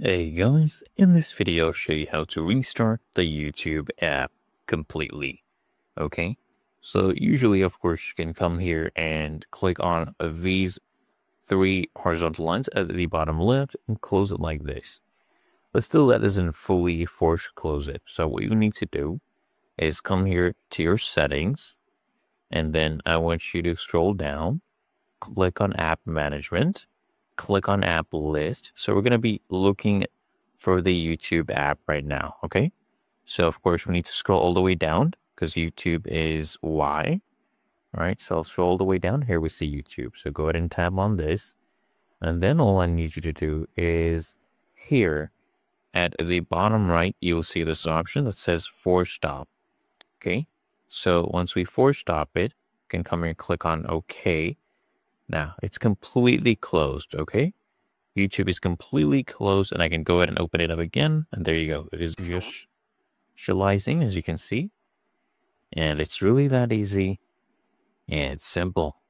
Hey guys, in this video I'll show you how to restart the YouTube app completely. Okay, so usually of course you can come here and click on these three horizontal lines at the bottom left and close it like this. But still that doesn't fully force close it. So what you need to do is come here to your settings and then I want you to scroll down, click on app management click on app list. So we're going to be looking for the YouTube app right now. Okay. So of course we need to scroll all the way down because YouTube is Y. All right. So I'll scroll all the way down here. We see YouTube. So go ahead and tap on this. And then all I need you to do is here at the bottom right, you'll see this option that says force stop. Okay. So once we force stop it, you can come here and click on OK. Now it's completely closed, okay? YouTube is completely closed and I can go ahead and open it up again. And there you go. It is just visualizing as you can see. And it's really that easy and it's simple.